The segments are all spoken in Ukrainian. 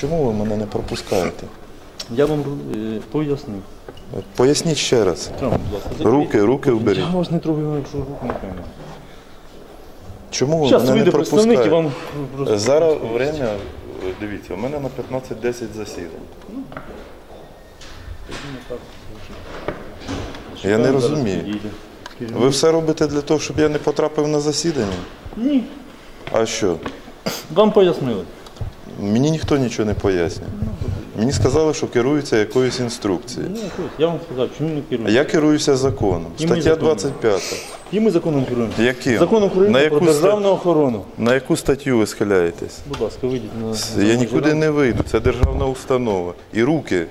Чому ви мене не пропускаєте? Я вам е, пояснив. Поясніть ще раз. Чому, будь ласка, Руки, руки вберіть. Я вас не трогаю, якщо руку не прийму. Чому ви Зараз мене не вийде представник і пропускаєте? вам просто... Зараз время, дивіться, у мене на 15-10 засідань. Я не розумію. Ви все робите для того, щоб я не потрапив на засідання? Ні. А що? Вам пояснили. Мені ніхто нічого не пояснює. Мені сказали, що керуються якоюсь інструкцією. Ну, ось, я вам сказав, чому не А керуємо. я керуюся законом. І ми Стаття законом. 25. І ми законом керуємося. Яким? Закон На України яку про ста- державну охорону. На яку статтю ви схиляєтесь? Будь ласка, вийдіть на... Я нікуди не вийду, це державна установа. І руки.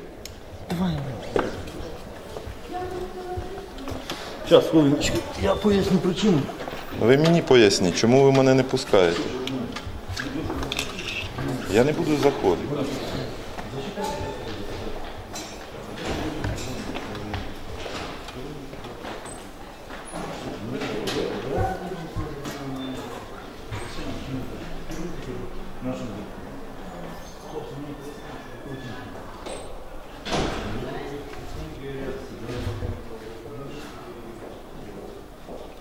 Зараз, хвилиночку. Я поясню причину. Ви мені поясніть, чому ви мене не пускаєте? Я не буду заходити.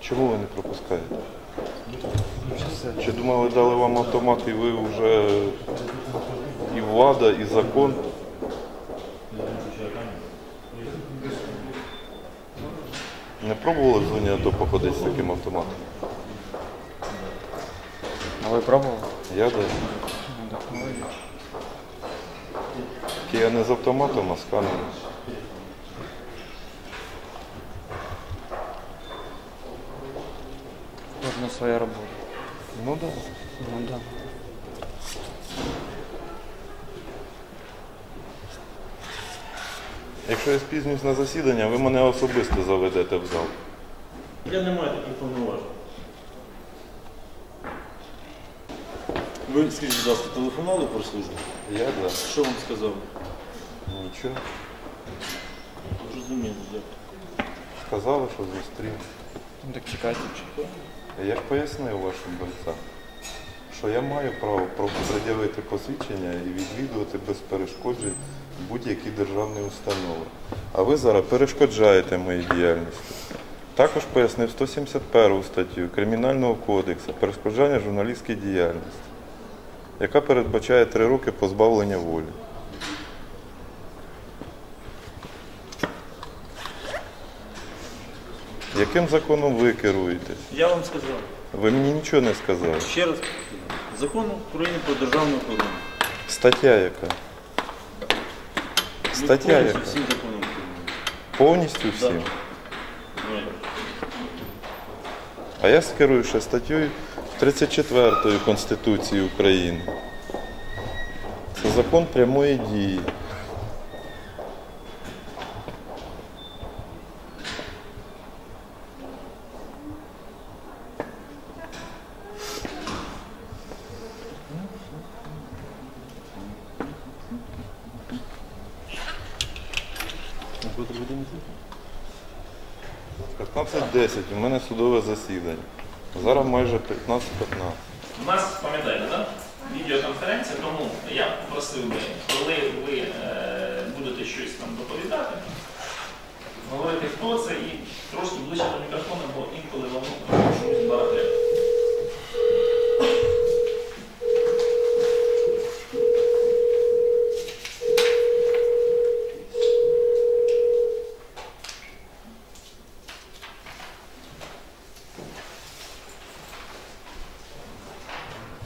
Чому ви не пропускаєте? Чи думали, дали вам автомат і ви вже влада, і закон? Не пробували в зоні АТО походити з таким автоматом? А ви пробували? Я? Тільки я не з автоматом, а з камерою. Кожна своя робота. Ну так. Ну да. Якщо я спізнюсь на засідання, ви мене особисто заведете в зал. Я не маю таких повноважень. Ви, скажіть, будь ласка, телефонували про службу? Я да. Що вам сказав? Нічого. Розумію, дякую. Сказали, що зустрів. Ну так чекайте. Я ж пояснив вашим бойцям, що я маю право пред'явити посвідчення і відвідувати без перешкоджень будь-які державні установи. А ви зараз перешкоджаєте моїй діяльності. Також пояснив 171 статтю Кримінального кодексу перешкоджання журналістській діяльності, яка передбачає три роки позбавлення волі. Яким законом ви керуєтесь? Я вам сказав. Ви мені нічого не сказали. Ще раз. Закон України про державну охорону. Стаття яка? Стаття яка? всім законом. Повністю всім. Ну, А я скерую ще статтею 34 Конституції України. Це закон прямої дії. Котрі годині це? 15.10 у мене судове засідання. Зараз майже 15.15.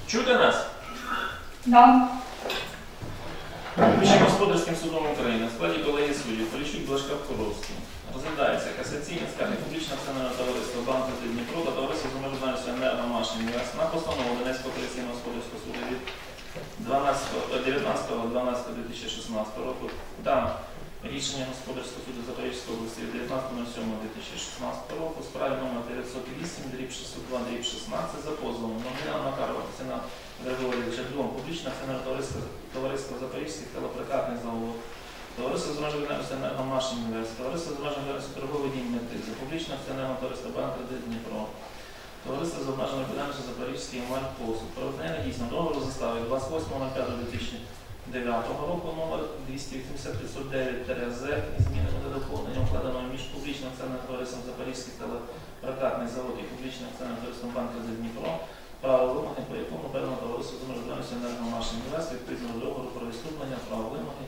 Чути нас? Да. Вищим господарським судом України в складі колегії суддів Поліщук Блажка Коровський розглядається касаційна скарга публічного акціонерного товариства Банку «Ти Дніпро та товариства з межувальністю енергомашин ЮАС на постанову Донецького апеляційного господарського суду від 19.12.2016 року та рішення господарського суду Запорізької області від 19.07.2016 року справі номер 908 дріб 602 дріб 16 за позовом Номіна Макарова Костяна Григорійовича Двом публічного акціонерного товариства, товариства Запорізьких телекарних завод, Товариство з межою відомості енергомашин Інвест, Товариство з межою відомості торговий дім Метиза, Публічне акціонерне товариство Банк Кредит Дніпро, Товариство з обмеженою відповідальністю Запорізький Марпосуд. Про виконання дійсно договору застави 28.05.2000 2009 року номер 280-509-ЗЕК із змінами та доповненням вкладеного між публічним акціонерним товариством Запорізький телепрокатний завод і публічним акціонерним товариством Банк за Дніпро право вимоги, по якому передано товариство з международності енергомашин інвест відповідно договору про відступлення право вимоги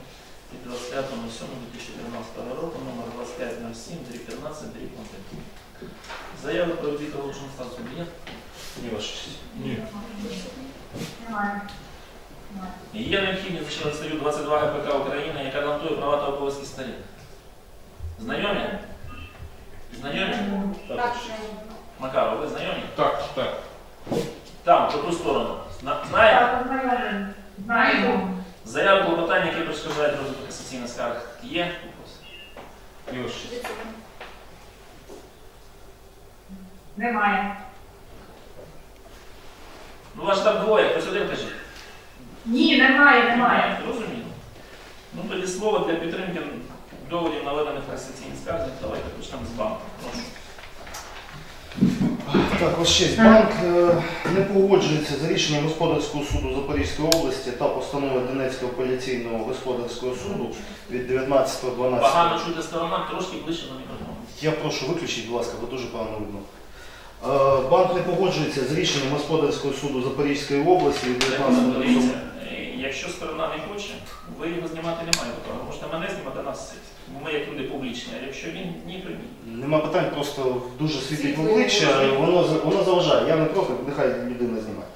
від 25.07.2013 року номер 2507 15 дріб 1. Заяви про відвід оголошену станцію є? Ні, ваша честь. Ні. Немає. І Є необхідність зачинити статтю 22 ГПК України, яка гарантує права та обов'язки сторін. Знайомі? Знайомі? Так, Макаров, ви знайомі? Так, так. Там, по ту сторону. Зна- Знаєте? Знаю. Заяви клопотання, які перешкоджають розвитку касаційних скарг, є? Ні. Немає. Ну, вас там двоє, хтось один кажіть. Ні, немає, немає. Розуміло. Ну, тоді слово для підтримки доводів наведених касаційній скарзі. Давайте почнемо з банку. Прошу. Так, ось честь. Банк е, не погоджується з рішенням Господарського суду Запорізької області та постанови Донецького апеляційного господарського суду від 19.12. Погано чути сторонам, трошки ближче до мікрофону. Я прошу виключіть, будь ласка, бо дуже погано видно. Е, Банк не погоджується з рішенням Господарського суду Запорізької області від 19.12. Дивіться, якщо сторона не хоче, ви його знімати не маєте права. Можете мене знімати нас. Бо ми як люди публічні, а якщо він ні, то ні. Нема питань, просто дуже світлить в обличчя, воно, воно заважає. Я не проти, нехай людина знімає.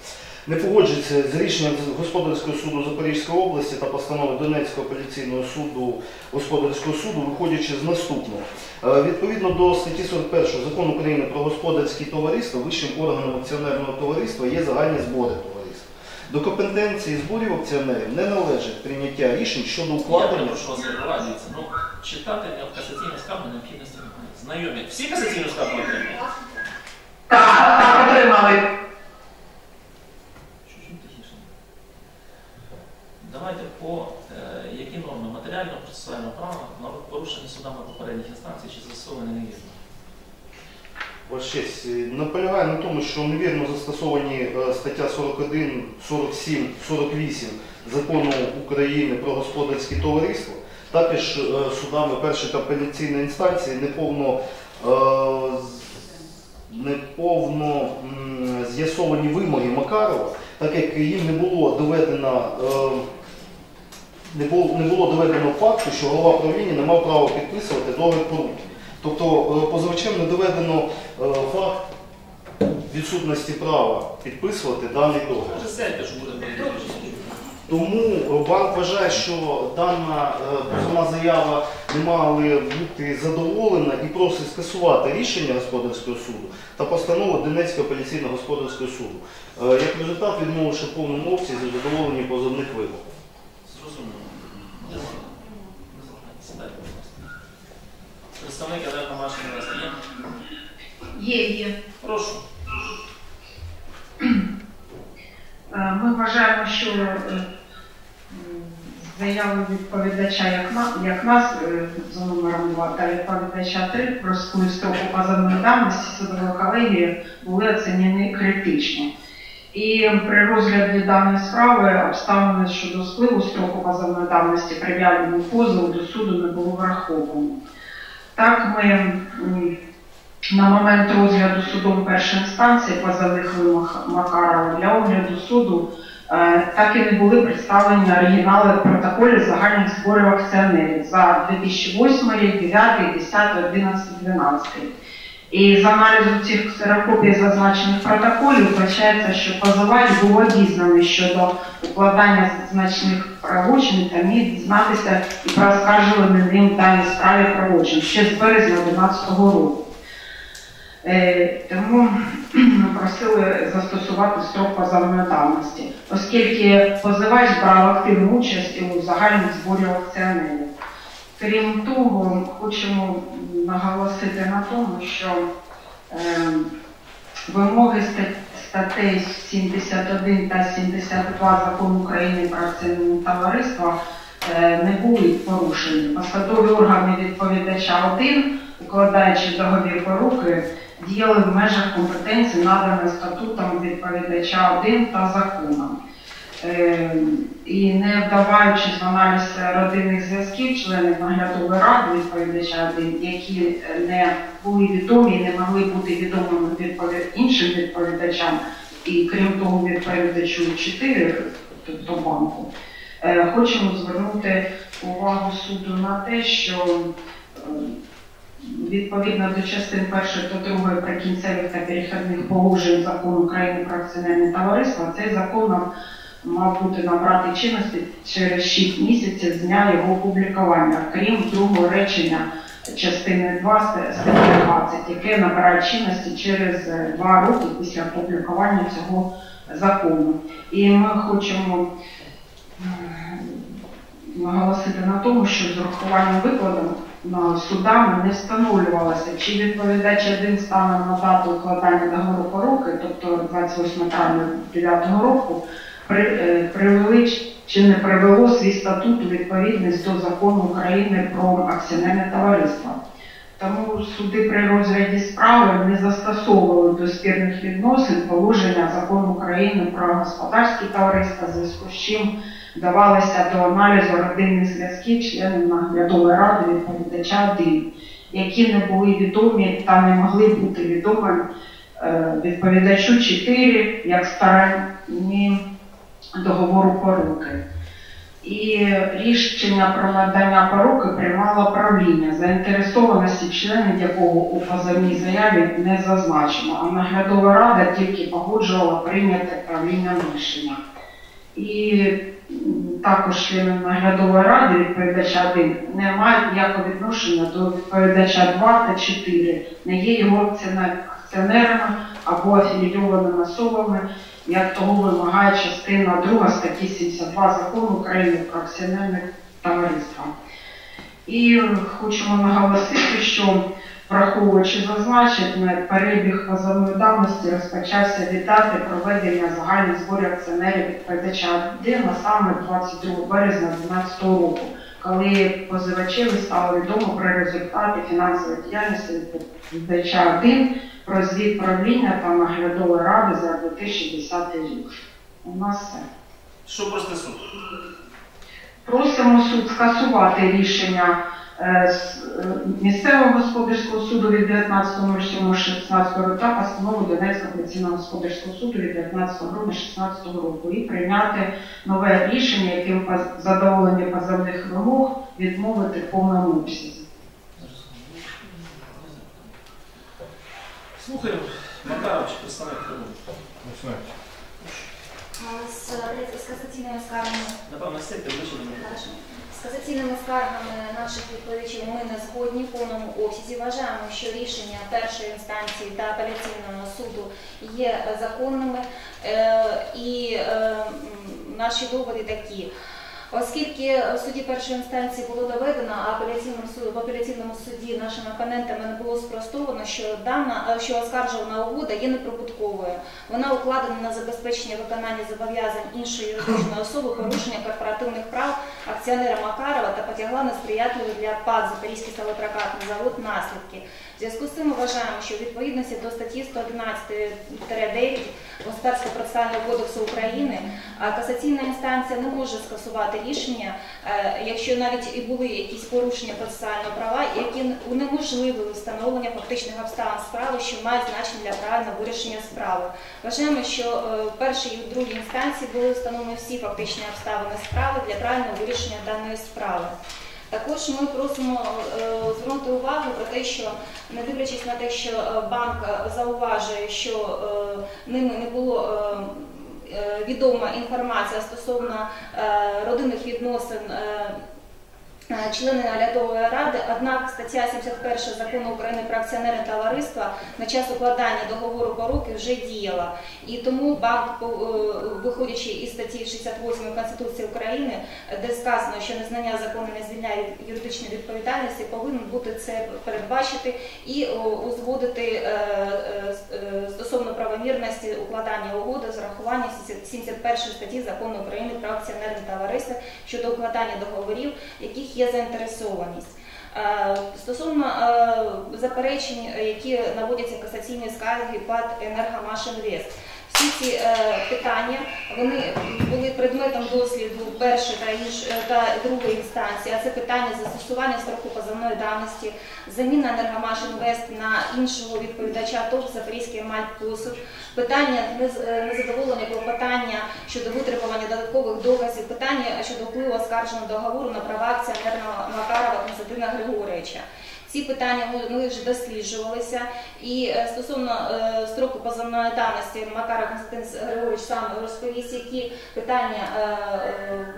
Не погоджується з рішенням Господарського суду Запорізької області та постанови Донецького апеляційного суду Господарського суду, виходячи з наступного. Е, Відповідно до статті 41 Закону України про господарські товариства, вищим органом акціонерного товариства є загальні збори. До компетенції зборів акціонерів не належить прийняття рішень щодо Я укладення. прошу вас. Ну, читати касаційну скаргу необхідності немає. Знайомі. Всі касаційну скаргу отримали? Так, так, отримали. Чуть-чуть тихіше. Давайте по е, які норми матеріального процесуального права на порушення судами попередніх інстанцій чи застосовані невірно. Ваша честь, е, наполягаю на тому, що невірно застосовані е, стаття 41, 47, 48 Закону України про господарське товариство. Також е, судами першої та апеляційної інстанції неповно, е, неповно з'ясовані вимоги Макарова, так як їм не було доведено. не було, доведено факту, що голова правління не мав права підписувати договір по руки. Тобто позивачем не доведено факт відсутності права підписувати даний договір. Тому е, банк вважає, що дана е, позовна заява не мала бути задоволена і просить скасувати рішення господарського суду та постанову Донецького апеляційного господарського суду. Е, Як результат, відмовивши в повному обсязі задоволені позовних вимог. Зрозуміло. Представник енергомашин є? Є, є. Прошу. Е, Ми вважаємо, що е, заяви відповідача як, як нас е, за номером 2 та відповідача 3 про строку позовної давності судової колегії були оцінені критично. І при розгляді даної справи обставини щодо спливу строку позовної давності прив'язаного позову до суду не було враховано. Так ми на момент розгляду судом першої інстанції позовних Макарова для огляду суду е, так і не були представлені оригінали протоколів загальних зборів акціонерів за 2008 рік, 9, 10, 11, 12. І з аналізу цих ксерокопій зазначених протоколів вбачається, що позивач був обізнаний щодо укладання значних правочин та міг дізнатися і про оскаржуваний ним в даній справі правочин ще з березня 2011 року. Е, Тому просили застосувати строк позовної давності, оскільки позивач брав активну участь у загальних зборів акціонерів. Крім того, хочемо наголосити на тому, що е, вимоги статей 71 та 72 закону України про акціонерне товариство е, не були порушені. Посадові органи відповідача 1, укладаючи договір поруки, діяли в межах компетенції, наданої статутом відповідача 1 та законом. Е, і не вдаваючись в аналіз родинних зв'язків членів наглядової ради відповідача, 1, які не були відомі і не могли бути відомими відпові- іншим відповідачам, і крім того, відповідачу 4, тобто банку, е, хочемо звернути увагу суду на те, що е, відповідно до частин 1 та 2 прикінцевих та перехідних положень закону України про акціонерне товариство, цей закон мав бути набрати чинності через 6 місяців з дня його опублікування, крім другого речення частини 2 статті 20, яке набирає чинності через е, 2 роки після опублікування цього закону. І ми хочемо наголосити на тому, що з урахуванням викладу на судами не встановлювалося, чи відповідач один станом на дату укладання договору поруки, тобто 28 травня 9 року, е, привели чи не привело свій статут у відповідність до закону України про акціонерне товариство. Тому суди при розгляді справи не застосовували до спірних відносин положення закону України про господарські товариства, зв'язку з чим вдавалися до аналізу родинних зв'язків членів наглядової ради відповідача 1, які не були відомі та не могли бути відомі е, відповідачу 4 як стороні договору поруки. І рішення про надання поруки приймало правління, заінтересованості членів якого у позовній заяві не зазначено, а наглядова рада тільки погоджувала прийняте правлінням рішення. І також члени наглядової ради відповідача 1 не мають ніякого відношення до відповідача 2 та 4, не є його акціонерами або афілійованими особами, як того вимагає частина 2 статті 72 закону України про акціонерне товариство. І хочемо наголосити, що враховуючи зазначене, перебіг позовної давності розпочався від дати проведення загальних зборів акціонерів відповідача 1, саме 22 березня 2012 року, коли позивачеві стало відомо про результати фінансової діяльності відповідача 1, про звіт правління та наглядової ради за 2010 рік. У нас все. Що просто суд? Просимо суд скасувати рішення е, с- е, місцевого господарського суду від 19.07.16 та постанову Донецького апеляційного господарського суду від 19 грудня 2016 року і прийняти нове рішення, яким по задоволенню позовних вимог відмовити в повному обсязі. Слухаємо. Макарович, представник. З, з касаційними Напевно, з касаційними скаргами наших відповідачів ми не згодні в повному обсязі. Вважаємо, що рішення першої інстанції та апеляційного суду є законними, Е, і е, наші доводи такі. Оскільки в суді першої інстанції було доведено, а в апеляційному суді нашими опонентами не було спростовано, що дана що оскаржувана угода є неприбутковою. Вона укладена на забезпечення виконання зобов'язань іншої юридичної особи, порушення корпоративних прав акціонера Макарова та потягла на сприятливі для ПАД Запорізький сталепрокатний завод наслідки. В зв'язку з цим вважаємо, що у відповідності до статті 111-9 Господарського процесуального кодексу України касаційна інстанція не може скасувати рішення, е, якщо навіть і були якісь порушення процесуального права, які унеможливили встановлення фактичних обставин справи, що мають значення для правильного вирішення справи. Вважаємо, що е, в першій і другій інстанції були встановлені всі фактичні обставини справи для правильного вирішення даної справи. Також ми просимо е, звернути увагу про те, що не дивлячись на те, що банк зауважує, що ними не було відома інформація стосовно е, родинних відносин. Члени наглядової ради, однак стаття 71 закону України про акціонерне товариство на час укладання договору поруки вже діяла. І тому банк, по- е, виходячи із статті 68 Конституції України, де сказано, що незнання закону не звільняє юридичної відповідальності, повинен бути це передбачити і узгодити е, с- е, стосовно правомірності укладання угоди з урахуванням 71 статті закону України про акціонерне товариство щодо укладання договорів, яких є заінтересованість. Е, Стосовно е, заперечень, які наводяться касаційні скарги ПАД «Енергомашинвест», всі ці е, питання вони були предметом досвіду першої та, інш- е, та другої інстанції, а це питання застосування строку позовної давності, заміна Енергомаш Інвест на іншого відповідача ТОВ Запорізький Мальпосуд, питання е, незадоволення клопотання щодо витребування додаткових доказів, питання щодо впливу оскарженого договору на права акціонерного Макарова Константина Григоровича. Ці питання ми- вже досліджувалися, і е, стосовно е, строку позовної давності Макара Константин Григорович сам розповість, які питання е,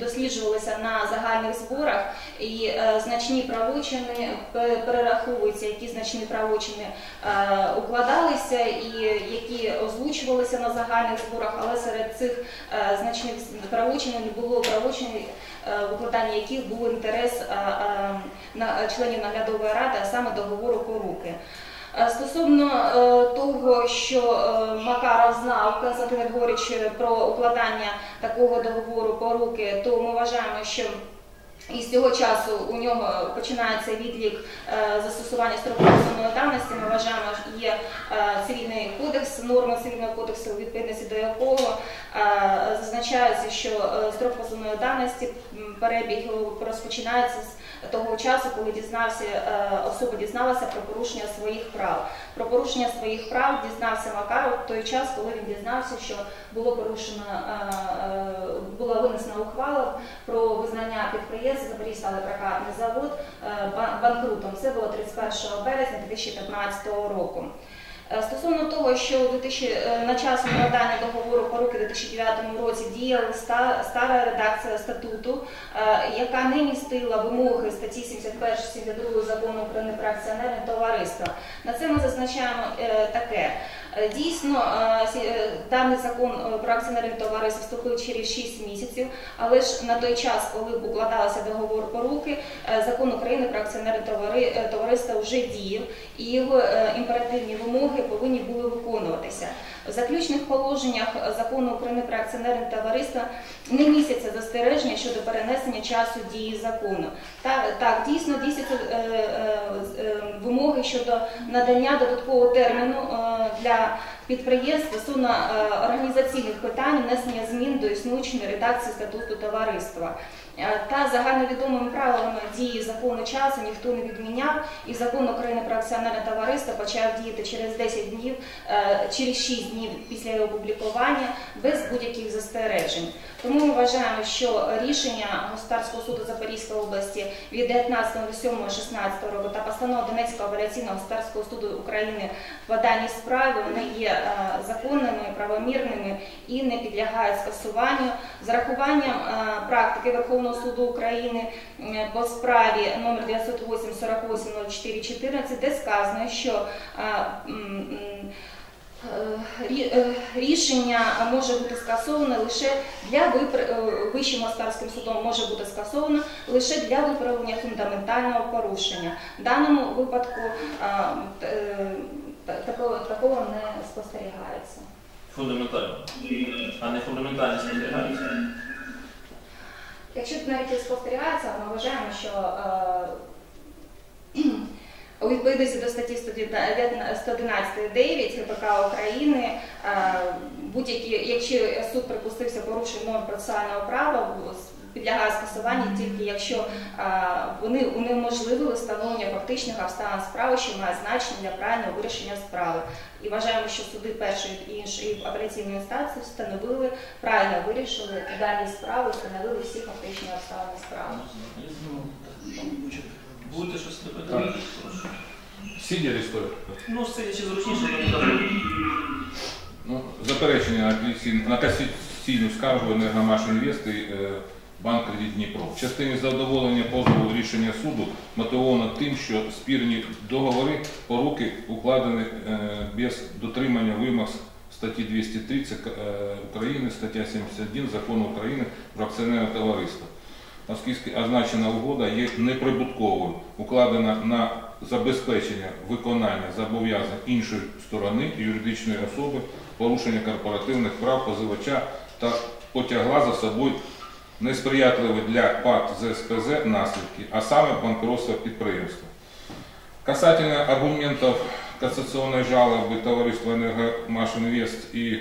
досліджувалися на загальних зборах, і е, значні правочини пе- перераховуються, які значні правочини е, укладалися і які озвучувалися на загальних зборах, але серед цих е, значних правочин не було правочин, е, укладання яких був інтерес членів наглядової ради, а саме договору поруки. Е, Стосовно е, того, що е, Макаров знав Константин Григорьович про укладання такого договору поруки, то ми вважаємо, що і з цього часу у нього починається відлік застосування строку позовної давності. Ми вважаємо, що є цивільний кодекс, норми цивільного кодексу, відповідності до якого зазначається, що строк позовної давності перебіг розпочинається з того часу, коли дізнався е, особа дізналася про порушення своїх прав. Про порушення своїх прав дізнався Макаров той час, коли він дізнався, що було порушено е, е, була винесена ухвала про визнання підприємств Запорізький сталепрокатний завод ба- банкрутом. Це було 31 березня 2015 року. Е, Стосовно того, що у 2000, е, на час укладання договору поруки у 2009 році діяла стара редакція статуту, е, яка не містила вимоги статті 71-72 закону про акціонерне товариство. На це ми зазначаємо таке. Е, Дійсно, е, е, даний закон про акціонерні товариства вступив через 6 місяців, але ж на той час, коли укладався договор поруки, закон України про акціонерні товари- е, вже діяв, і його імперативні вимоги повинні були виконуватися. В заключних положеннях закону України про акціонерне товариство не містяться застереження щодо перенесення часу дії закону. Та так дійсно дійсно е, е, е, вимоги щодо надання додаткового терміну для підприємств стосовно е, організаційних питань внесення змін до існуючої редакції статуту товариства. Е, Та загальновідомими правилами дії закону часу ніхто не відміняв, і закон України про акціонерне товариство почав діяти через 10 днів, е, через 6 днів після його опублікування без будь-яких застережень. Тому ми вважаємо, що рішення Господарського суду Запорізької області від 19.07.16 року та постанова Донецького апеляційного господарського суду України по даній справі вони є е, законними, правомірними і не підлягають скасуванню. З рахуванням е, практики Верховного суду України по справі номер 908 48 04 14, де сказано, що е, Рішення може бути скасоване лише для е, вищим господарським судом може бути скасовано лише для виправлення фундаментального порушення. В даному випадку е, такого, такого не спостерігається. Фундаментально. А не фундаментальні спостерігаються. Якщо навіть і спостерігається, ми вважаємо, що е, у відповідності до статті 111.9 ГПК України, е, будь-які, якщо суд припустився порушення норм процесуального права, підлягає скасуванню тільки якщо е, вони унеможливили встановлення фактичних обставин справи, що має значення для правильного вирішення справи. І вважаємо, що суди першої і іншої апеляційної інстанції встановили, правильно вирішили дані справи, встановили всі фактичні обставини справи. Будете щось? Прошу. Сидя історія. Ну, сидячи зручніше, то не так. Ну, заперечення на касаційну, на касаційну скаргу «Енергомаш Інвест» і е, Банк «Кредит Дніпро». В частині задоволення позову рішення суду мотивовано тим, що спірні договори поруки укладені е, без дотримання вимог статті 230 е, України, стаття 71 Закону України про акціонерне товариство Оскільки означена угода є неприбутковою, укладена на забезпечення виконання зобов'язань іншої сторони юридичної особи, порушення корпоративних прав позивача та потягла за собою несприятливі для ПАТ ЗСПЗ наслідки, а саме банкротство підприємства. Касательно аргументов кассационной жалобы товариства «Энергомаш Инвест» и э,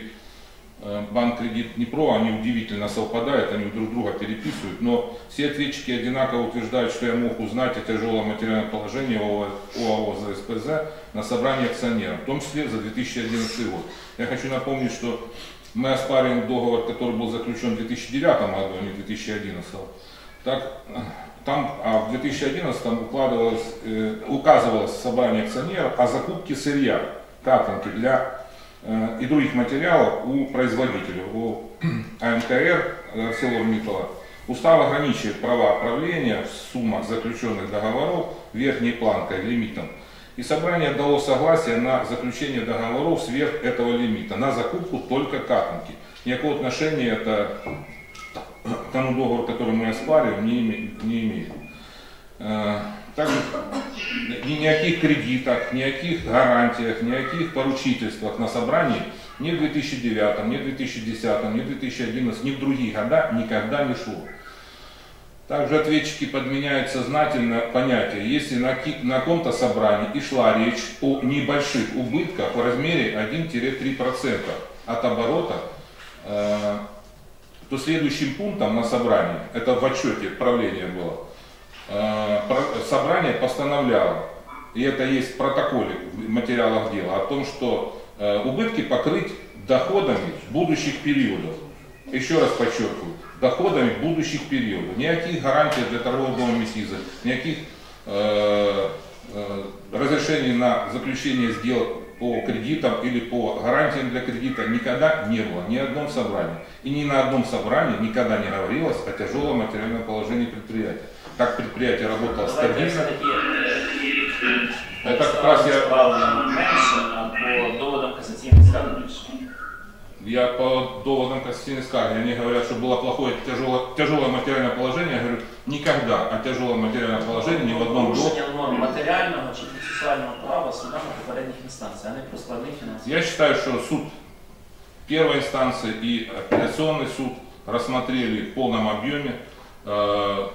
банк кредит Днепро, они удивительно совпадают, они друг друга переписывают, но все ответчики одинаково утверждают, что я мог узнать о тяжелом материальном положении ОАО ЗСПЗ на собрании акционеров, в том числе за 2011 год. Я хочу напомнить, что мы оспариваем договор, который был заключен в 2009 году, а не в 2011. Так, э, там, а в 2011 укладывалось, э, указывалось в собрании акционеров о закупке сырья, картонки для э, и других материалов у производителя, у АМКР ArcelorMittal. Устав ограничивает права правления в суммах заключенных договоров верхней планкой, лимитом. И собрание дало согласие на заключение договоров сверх этого лимита, на закупку только картонки. Никакого отношения это к тому договору, который мы оспариваем, не, име- не имеет. Также ни о каких кредитах, ни о каких гарантиях, ни о каких поручительствах на собрании ни в 2009, ни в 2010, ни в 2011, ни в другие года никогда не шло. Также ответчики подменяют сознательно понятие, если на, на каком-то собрании и шла речь о небольших убытках в размере 1-3% от оборота, э, то следующим пунктом на собрании, это в отчете правления было, собрание постановляло, и это есть в протоколе в материалах дела, о том, что э, убытки покрыть доходами будущих периодов. Еще раз подчеркиваю, доходами будущих периодов. Никаких гарантий для торгового дома Мессиза, никаких э, э, разрешений на заключение сделок по кредитам или по гарантиям для кредита никогда не было, ни одном собрании. И ни на одном собрании никогда не говорилось о тяжелом материальном положении предприятия Как предприятие работало Давайте стабильно, все-таки Это как раз я- менше, а по доводам касаційних скарг більше. Я по доводам Конституционной скарги, они говорят, что было плохое тяжелое, тяжелое материальное положение. Я говорю, никогда о тяжелом материальном положении ни в одном доме. Порушення норм матеріального чи процесуального права судами попередніх інстанцій, а не про складний фінансовий. Я считаю, что суд первой инстанции и апелляционный суд рассмотрели в полном объеме э, э,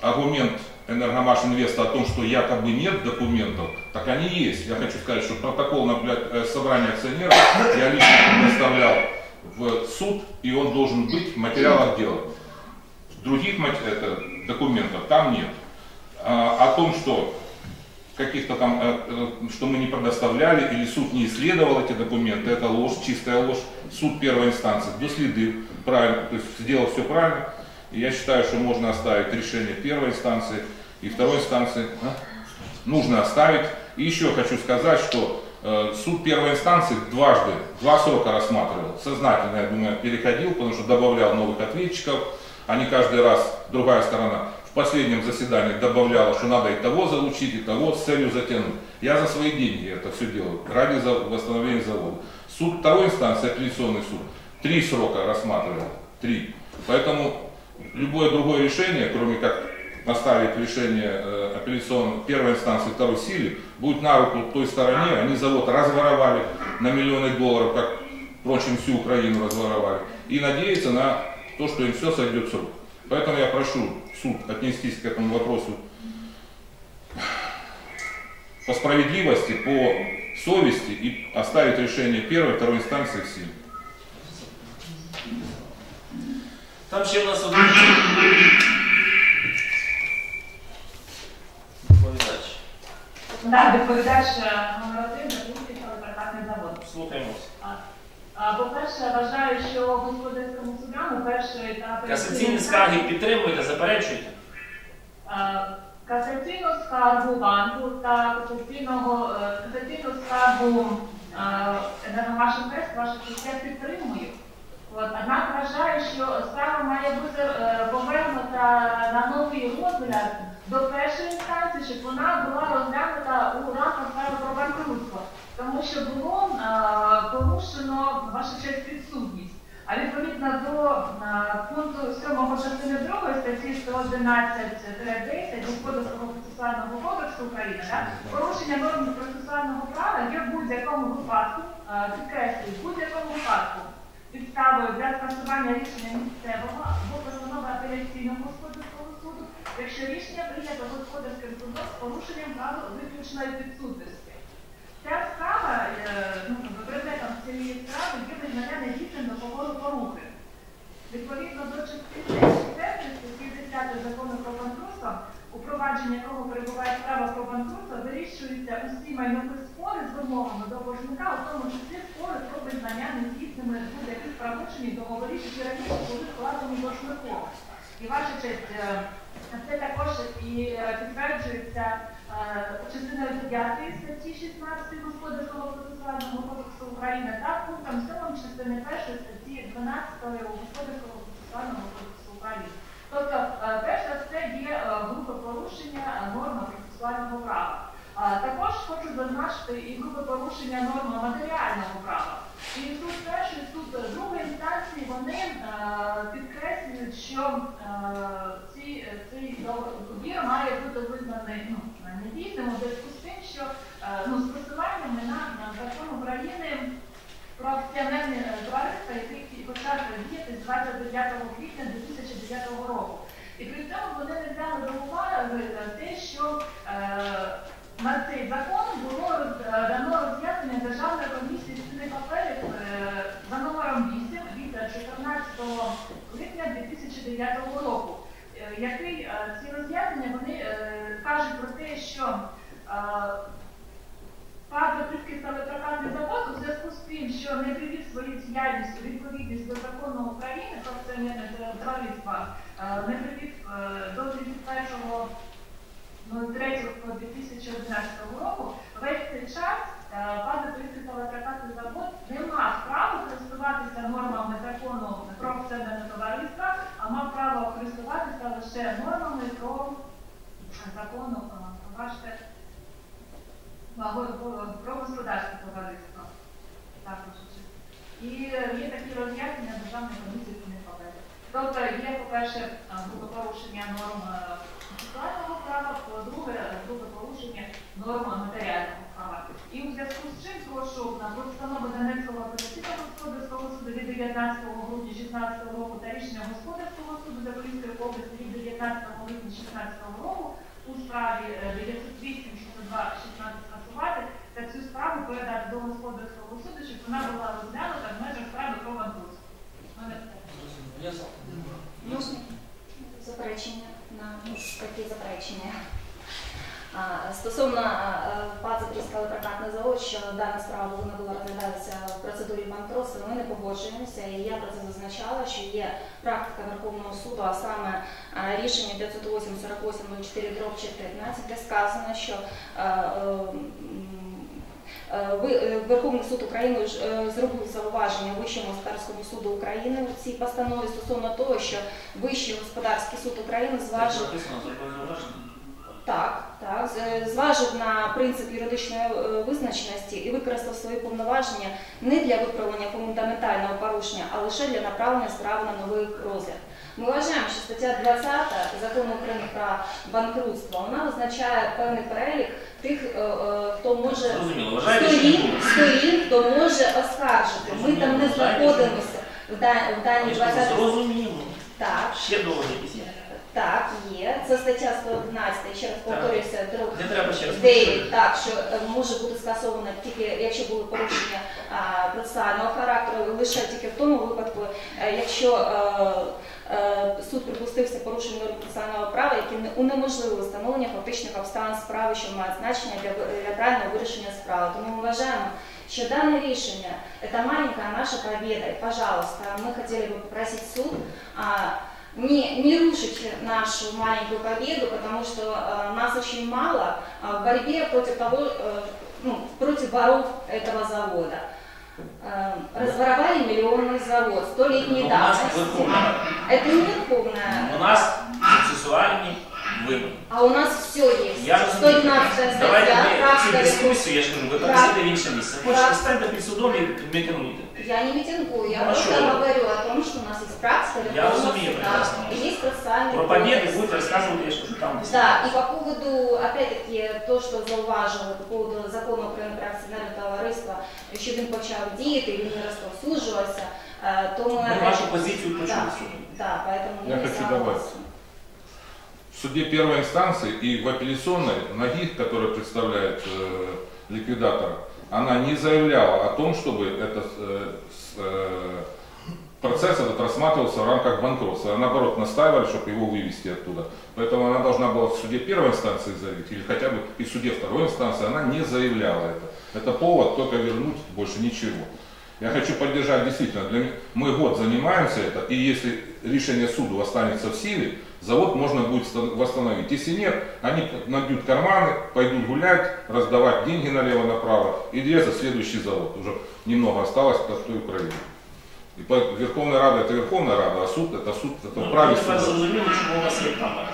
аргумент Энергомаш Инвеста о том, что якобы нет документов, так они есть. Я хочу сказать, что протокол например, э, собрания акционеров я лично предоставлял в суд, и он должен быть в материалах дела. Других это, документов там нет. А, о том, что каких-то там, э, э, что мы не предоставляли или суд не исследовал эти документы, это ложь, чистая ложь. Суд первой инстанции доследил правильно, то есть сделал все правильно. И я считаю, что можно оставить решение первой инстанции и второй инстанции. а, Нужно оставить. И еще хочу сказать, что э, суд первой инстанции дважды, два срока рассматривал. Сознательно, я думаю, переходил, потому что добавлял новых ответчиков. Они каждый раз, другая сторона, в последнем заседании добавляла, что надо и того залучить, и того с целью затянуть. Я за свои деньги это все делаю, ради восстановления завода. Суд второй инстанции, апелляционный суд, три срока рассматривал, три. Поэтому любое другое решение, кроме как оставить решение э, апелляционной первой инстанции второй силе, будет на руку той стороне, они завод разворовали на миллионы долларов, как, впрочем, всю Украину разворовали, и надеяться на то, что им все сойдет с рук. Поэтому я прошу суд отнестись к этому вопросу по справедливости, по совести и оставить решение первой, второй инстанции в силе. Там ще в нас один доповідач. Так, доповідач е, номер один Запорізький завод. Слухаємось. А, По-перше, вважаю, що господарському судам перший та Касаційні скарги підтримуєте, заперечуєте? Е, касаційну скаргу банку та касаційного е, касаційну скаргу енергомашинвест ваша честь я підтримую. От, однак вважаю, що справа має бути е, повернута на новий розгляд до першої інстанції, щоб вона була розглянута у рамках справи про банкрутство, тому що було е, порушено ваша честь підсудність. А відповідно до е, пункту 7 частини 2 статті 111-10 Господарського процесуального кодексу України, да, порушення норм процесуального права є в будь-якому випадку, підкреслюю, в будь-якому випадку підставою для скасування рішення місцевого або постанови апеляційного господарського суду, якщо рішення прийнято господарським судом з порушенням правил виключної підсудності. Ця справа, е, ну, предметом цієї справи є визнання недійсним договору порухи. Відповідно до частини 4 статті 10 закону про банкрутство, у провадженні якого перебуває справа про банкрутство, вирішуються усі майнові спори з вимогами до боржника, у тому числі спори про визнання недійсними будь-яких правочинів договорів, які раніше були складені боржником. І ваша честь, е, це також і підтверджується е, частиною 9 статті 16 Господарського процесуального кодексу України та пунктом 7 частини 1 статті 12 Господарського процесуального кодексу України. Тобто, е, перш за все є групи порушення норм процесуального права. Також хочу зазначити і групи порушення норми матеріального права. І тут перший, суд другої інстанції вони е, підкреслюють, що 9 квітня 2009 року. І при цьому вони не взяли до уваги е, те, що е, на цей закон було е, дано роз'яснення Державної комісії з цінних паперів за номером 8 від 14 липня 2009 року, який ці роз'яснення вони кажуть про те, що е, Пан Петрівський сталепрокатний завод у зв'язку з тим, що не привів свою діяльність відповідність до закону України про акціонерне товариства, е, не привів е, до 31.03.2011 року, весь цей час е, пан Петрівський сталепрокатний завод не мав права користуватися нормами закону про акціонерне товариство, а мав право користуватися лише нормами про закону, е, пробачте, або про господарське товариство. Також. І є такі роз'яснення Державної комісії цінних паперів. Тобто є, по-перше, грубе порушення норм е, права, по-друге, грубе порушення норм матеріального права. І у зв'язку з чим прошу на постанову Донецького апеляційного господарського суду від 19 грудня 16 року та рішення господарського суду Запорізької області від 19 липня 16 року у справі е, 908 62 16 скасувати та цю справу передати до господарського суду, щоб вона була розглянута в межах справи про банкрутство. У мене все. Заперечення на такі заперечення. Стосовно ПАЦ Запорізький прокатний завод, що дана справа повинна була розглядатися в процедурі банкротства, ми не погоджуємося. І я про це зазначала, що є практика Верховного суду, а саме рішення 508 48 04 14, де сказано, що е, е, е, Верховний суд України зробив зауваження Вищому господарському суду України у цій постанові стосовно того, що Вищий господарський суд України зважив. Так, так, зважив на принцип юридичної е, визначеності і використав свої повноваження не для виправлення фундаментального порушення, а лише для направлення справи на новий розгляд. Ми вважаємо, що стаття 20 закону України про банкрутство вона визначає певний перелік тих, е, е, хто може сторін, сторін, хто може оскаржити. Ми там не знаходимося в даній 20 Зрозуміло. Так, Ще доводи. так, є. Це стаття 111, ще раз повторюся, друг. Не треба ще раз. 9, так, що е, може бути скасовано тільки, якщо були порушення а, процесуального характеру, лише тільки в тому випадку, е, якщо е, е, суд припустився порушення норм процесуального права, які не унеможливили встановлення фактичних обставин справи, що мають значення для, ви- для правильного вирішення справи. Тому ми вважаємо, что данное решение – это маленькая наша победа. И, пожалуйста, мы хотели бы попросить суд а, не, не рушить нашу маленькую победу, потому что а, нас очень мало а, в борьбе против того, э, ну, против воров этого завода. Э, разворовали миллионный завод, столетней Ну, давности. Это не верховная, У нас процесуальні вимоги. а у нас все есть. Я розумію. 112 Давайте статья, ми цю практика дискусію, я ж кажу, ви Прав- перенесете в інше місце. Хочете Прав- станьте під судом і мітингуйте. Я не митингую, я Ну, а просто что вы? говорю о том, что у нас есть практика Я Верховного разумею суда, прекрасно. и есть процессуальный Про победи кодекс. будете розказувати, я ж кажу, там десь. Да, и по поводу, опять-таки, то, що зауважили по поводу закону України про акціонерне товариство, що він почав діяти, він не розповсюджувався, е, то ми... Ми опять- вашу позицію почули Да, сьогодні. да, поэтому Я мы не хочу согласны. добавить. В суде первой инстанции и в апелляционной Нагих, который представляет э, ликвидатора, она не заявляла о том, чтобы этот э, э, процесс этот рассматривался в рамках банкротства. Наоборот, настаивали, чтобы его вывести оттуда. Поэтому она должна была в суде первой инстанции заявить, или хотя бы и в суде второй инстанции. Она не заявляла это. Это повод только вернуть, больше ничего. Я хочу поддержать действительно, для мы год занимаемся это, и если решение суду останется в силе, завод можно будет ста- восстановить. Если нет, они набьют карманы, пойдут гулять, раздавать деньги налево-направо, и движется следующий завод. Уже немного осталось от той Украины. І по- Верховна Рада це Верховна Рада, а суд це суд, це Ну, вправі ми тепер суду. зрозуміли, чому у вас є камера.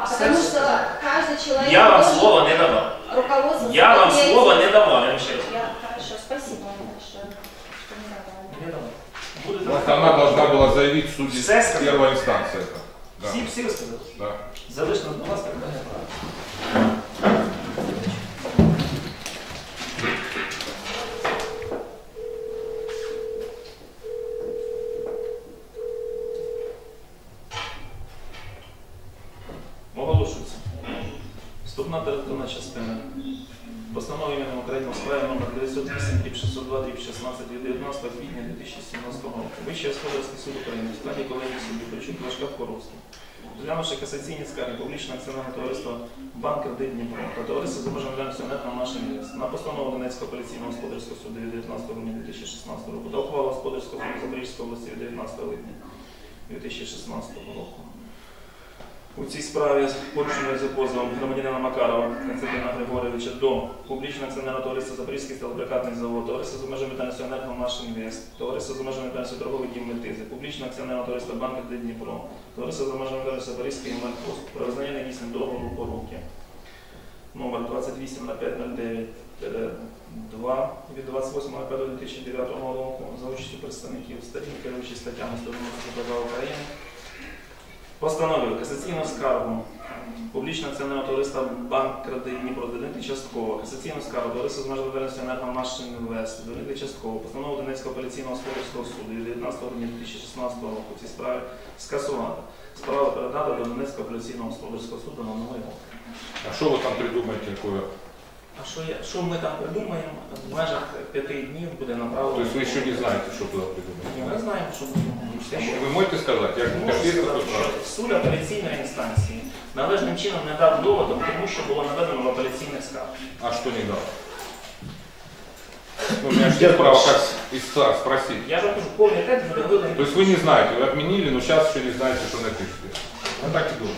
А потому что каждый человек Я вам должен слова не давав. руководствоваться Я вам этим. слова не давав, я вам ще раз. Я, хорошо, спасибо вам большое, что не давали. Не давав. Будете Просто она должна была заявить в суде Все сказали. Да. Всі, всі розказали. Да. Залишно до вас так далі. Оголошується. Вступна територіальна частина. Постанова іменем України у справі номер 908 дріб 602 дріб 16 від 19 квітня 2017 року. Вищий господарський суд України в складі колегії суддів Причук Лашка Коровський. Розглянувши касаційні скарги публічного акціонерного товариства Банк Кредит Дніпро та товариство з відповідальністю на наш інвест» на постанову Донецького апеляційного господарського суду від 19 грудня 2016 року та ухвала господарського суду Запорізької області від 19 липня 2016 року. У цій справі порушеній за позовом громадянина Макарова Константина Григоровича до публічного акціонерного товариства Запорізький сталепрокатний завод, товариства з обмеженою відповідальністю «Енергомаш Інвест», товариство з обмеженою відповідальністю торговий дім Метизи, публічного акціонерного товариства Банк Кредит Дніпро, товариство з обмеженою відповідальністю Запорізький Інвентпост про визнання недійсним договору поруки номер 28 на 509 2 від 28.05.2009 року за участю представників сторін, керуючи статтями 190 КПК України, Постановив касаційну скаргу публічного акціонерного товариства Банк Кредит Дніпро частково, касаційну скаргу товариства з межою відповідальності енергомашин Інвест задовольнити частково, постанову Донецького апеляційного господарського суду від 19 грудня 2016 року в цій справі скасувати. Справа передана до Донецького апеляційного господарського суду на новий рок. А что вы там придумаете такое? А що, я, що ми там придумаємо? В межах п'яти днів буде направлено. То есть вы еще не знаете, что туда придумать? Ні, Ми знаємо, що буде. Все, що Вы можете сказать? Я Можу как есть сказати, такое право? що суд апеляційної інстанції належним чином не дав доводок, тому що було наведено в апеляційних скаргах. А что не дал? Ну, у меня же есть право как истца спросить. Я ж вам кажу, повний текст буде виданий. То есть вы не знаете, вы отменили, но сейчас еще не знаете, что напишете. Я так и думаю.